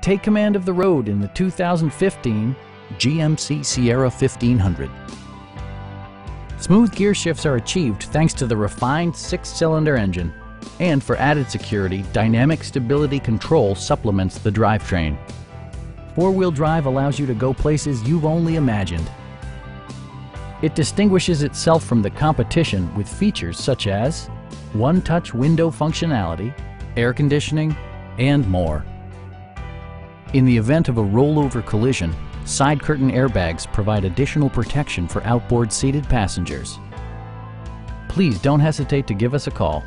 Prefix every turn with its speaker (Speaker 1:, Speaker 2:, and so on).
Speaker 1: Take command of the road in the 2015 GMC Sierra 1500. Smooth gear shifts are achieved thanks to the refined six-cylinder engine. And for added security, Dynamic Stability Control supplements the drivetrain. Four-wheel drive allows you to go places you've only imagined. It distinguishes itself from the competition with features such as one-touch window functionality, air conditioning, and more. In the event of a rollover collision, side curtain airbags provide additional protection for outboard seated passengers. Please don't hesitate to give us a call